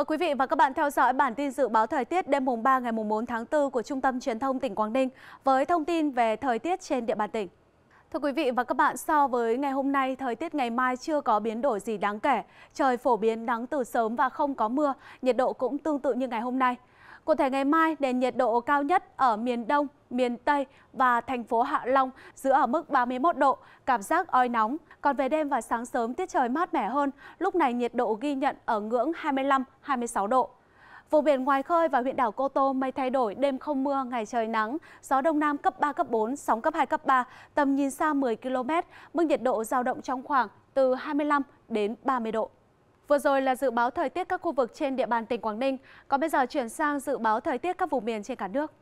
Mời quý vị và các bạn theo dõi bản tin dự báo thời tiết đêm mùng 3 ngày mùng 4 tháng 4 của Trung tâm Truyền thông tỉnh Quảng Ninh với thông tin về thời tiết trên địa bàn tỉnh. Thưa quý vị và các bạn, so với ngày hôm nay, thời tiết ngày mai chưa có biến đổi gì đáng kể. Trời phổ biến nắng từ sớm và không có mưa, nhiệt độ cũng tương tự như ngày hôm nay. Cụ thể ngày mai, nền nhiệt độ cao nhất ở miền Đông, miền Tây và thành phố Hạ Long giữ ở mức 31 độ, cảm giác oi nóng. Còn về đêm và sáng sớm tiết trời mát mẻ hơn, lúc này nhiệt độ ghi nhận ở ngưỡng 25-26 độ. Vùng biển ngoài khơi và huyện đảo Cô Tô mây thay đổi, đêm không mưa, ngày trời nắng, gió đông nam cấp 3, cấp 4, sóng cấp 2, cấp 3, tầm nhìn xa 10 km, mức nhiệt độ giao động trong khoảng từ 25 đến 30 độ. Vừa rồi là dự báo thời tiết các khu vực trên địa bàn tỉnh Quảng Ninh. Còn bây giờ chuyển sang dự báo thời tiết các vùng miền trên cả nước.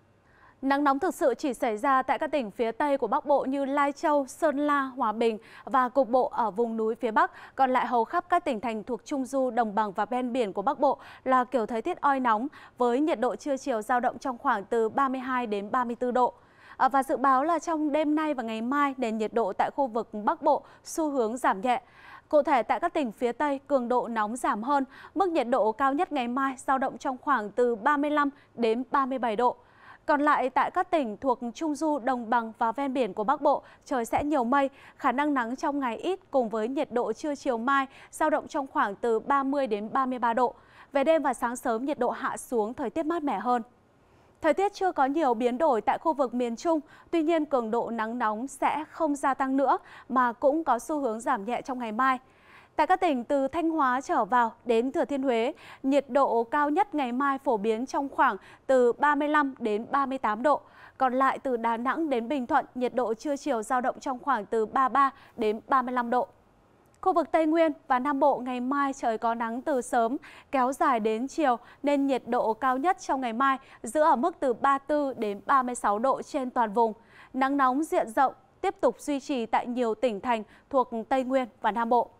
Nắng nóng thực sự chỉ xảy ra tại các tỉnh phía Tây của Bắc Bộ như Lai Châu, Sơn La, Hòa Bình và cục bộ ở vùng núi phía Bắc. Còn lại hầu khắp các tỉnh thành thuộc Trung Du, Đồng bằng và ven biển của Bắc Bộ là kiểu thời tiết oi nóng với nhiệt độ trưa chiều giao động trong khoảng từ 32 đến 34 độ. Ờ, và dự báo là trong đêm nay và ngày mai, nền nhiệt độ tại khu vực Bắc Bộ xu hướng giảm nhẹ. Cụ thể tại các tỉnh phía Tây, cường độ nóng giảm hơn, mức nhiệt độ cao nhất ngày mai giao động trong khoảng từ 35 đến 37 độ. Còn lại tại các tỉnh thuộc Trung Du, Đồng bằng và ven biển của Bắc Bộ, trời sẽ nhiều mây, khả năng nắng trong ngày ít cùng với nhiệt độ trưa chiều mai giao động trong khoảng từ 30 đến 33 độ. Về đêm và sáng sớm nhiệt độ hạ xuống, thời tiết mát mẻ hơn. Thời tiết chưa có nhiều biến đổi tại khu vực miền Trung, tuy nhiên cường độ nắng nóng sẽ không gia tăng nữa mà cũng có xu hướng giảm nhẹ trong ngày mai. Tại các tỉnh từ Thanh Hóa trở vào đến Thừa Thiên Huế, nhiệt độ cao nhất ngày mai phổ biến trong khoảng từ 35 đến 38 độ. Còn lại từ Đà Nẵng đến Bình Thuận, nhiệt độ trưa chiều giao động trong khoảng từ 33 đến 35 độ. Khu vực Tây Nguyên và Nam Bộ ngày mai trời có nắng từ sớm, kéo dài đến chiều nên nhiệt độ cao nhất trong ngày mai giữ ở mức từ 34 đến 36 độ trên toàn vùng. Nắng nóng diện rộng tiếp tục duy trì tại nhiều tỉnh thành thuộc Tây Nguyên và Nam Bộ.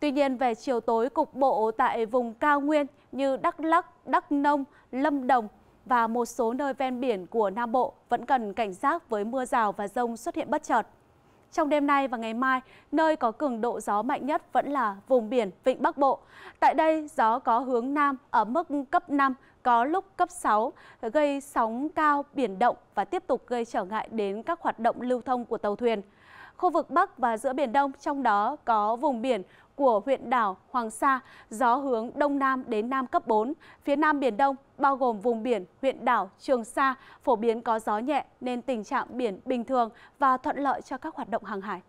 Tuy nhiên về chiều tối cục bộ tại vùng cao nguyên như Đắk Lắk, Đắk Nông, Lâm Đồng và một số nơi ven biển của Nam Bộ vẫn cần cảnh giác với mưa rào và rông xuất hiện bất chợt. Trong đêm nay và ngày mai, nơi có cường độ gió mạnh nhất vẫn là vùng biển Vịnh Bắc Bộ. Tại đây, gió có hướng Nam ở mức cấp 5, có lúc cấp 6, gây sóng cao, biển động và tiếp tục gây trở ngại đến các hoạt động lưu thông của tàu thuyền. Khu vực Bắc và giữa Biển Đông, trong đó có vùng biển của huyện đảo Hoàng Sa, gió hướng Đông Nam đến Nam cấp 4. Phía Nam Biển Đông, bao gồm vùng biển huyện đảo Trường Sa, phổ biến có gió nhẹ nên tình trạng biển bình thường và thuận lợi cho các hoạt động hàng hải.